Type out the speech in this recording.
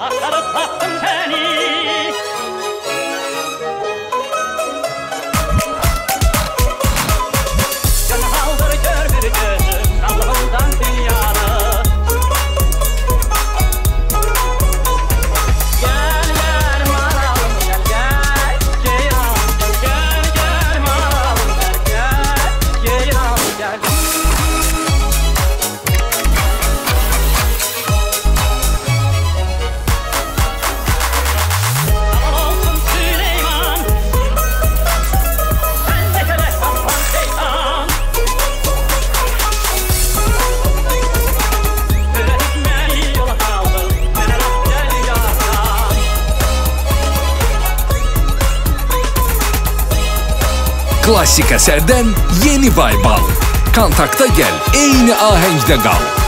来来来 Klassik əsərdən yeni vibe al. Kontakta gəl, eyni ahəngdə qal.